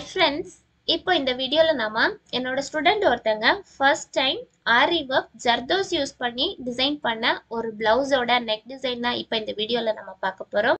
Hi friends இப்போ இந்த வீடியோவில் நாம என்னோட ஸ்டூடெண்ட் ஒருத்தங்க first time aari work zardozi use பண்ணி டிசைன் பண்ண ஒரு ப்ளவுஸோட நெக் டிசைன் தான் இப்போ இந்த வீடியோவில் நம்ம பார்க்க போகிறோம்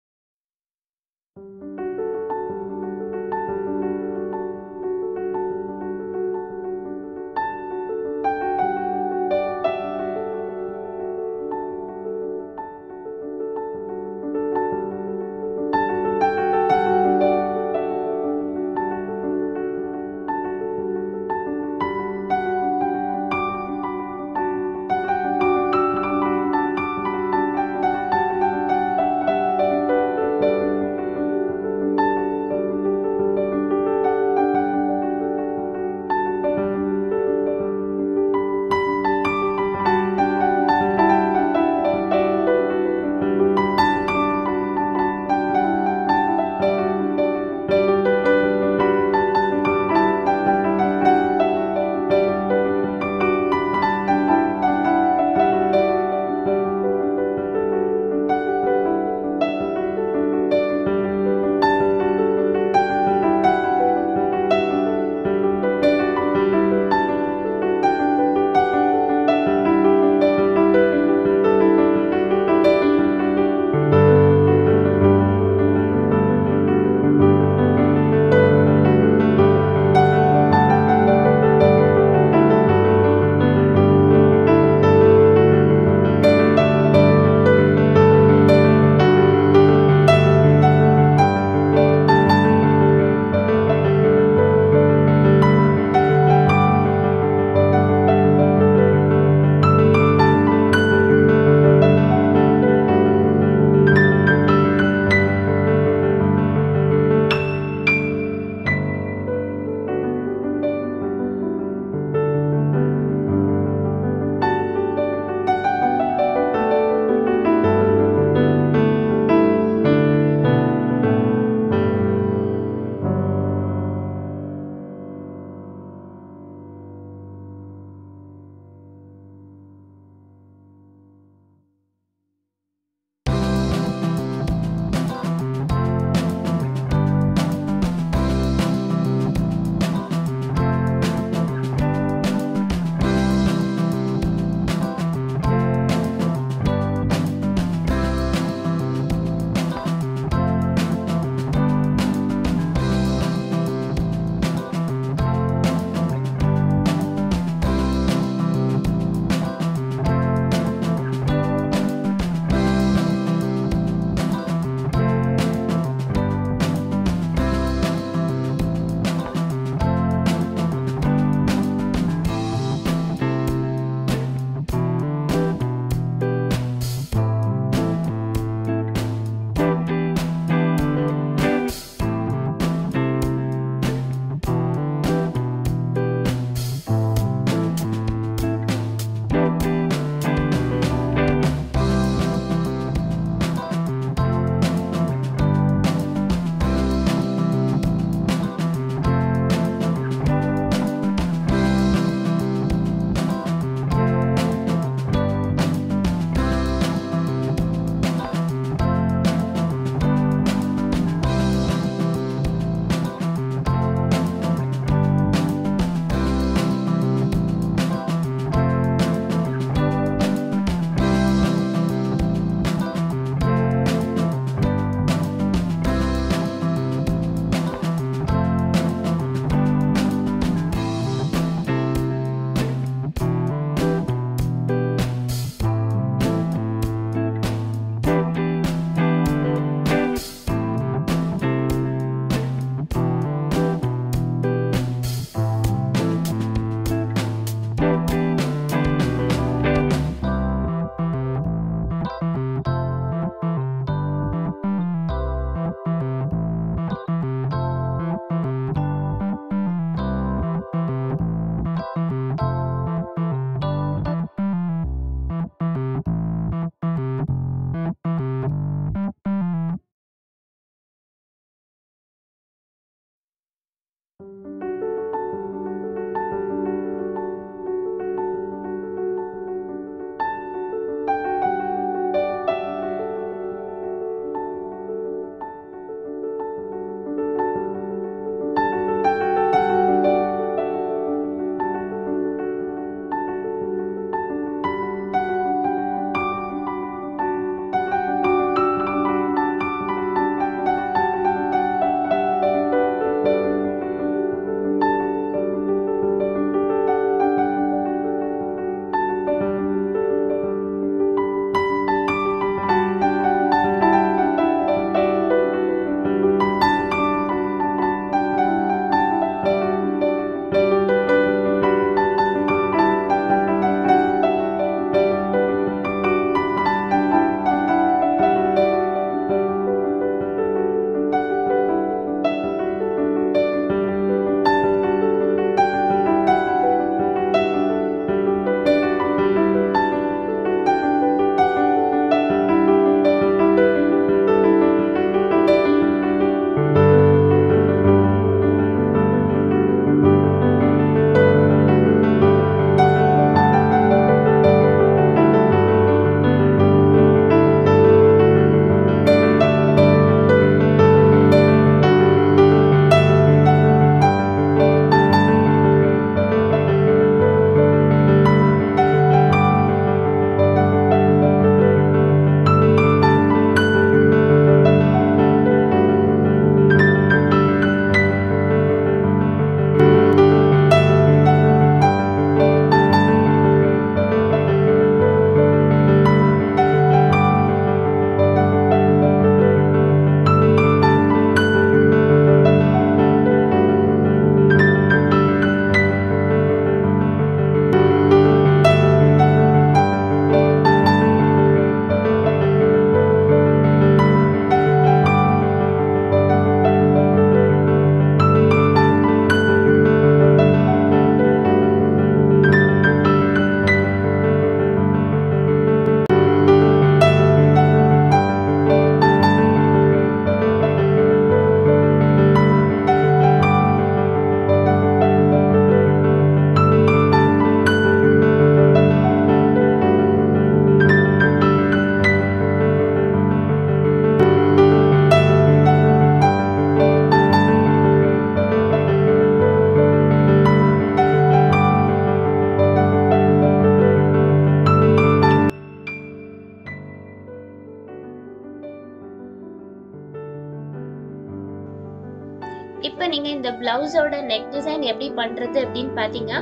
பிளவுஸோட நெக் டிசைன் எப்படி பண்றது அப்படின்னு பார்த்தீங்க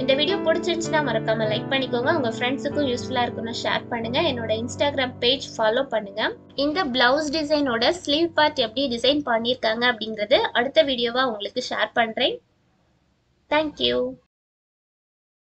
இந்த வீடியோ பிடிச்சிருச்சுன்னா மறக்காம லைக் பண்ணிக்கோங்க. உங்க ஃப்ரெண்ட்ஸுக்கும் யூஸ்ஃபுல்லா இருக்கணும் ஷேர் பண்ணுங்க. என்னோட இன்ஸ்டாகிராம் பேஜ் ஃபாலோ பண்ணுங்க. இந்த பிளவுஸ் டிசைனோட ஸ்லீவ் பார்ட் எப்படி டிசைன் பண்ணியிருக்காங்க அப்படிங்கிறது அடுத்த வீடியோவா உங்களுக்கு ஷேர் பண்றேன். தேங்க்யூ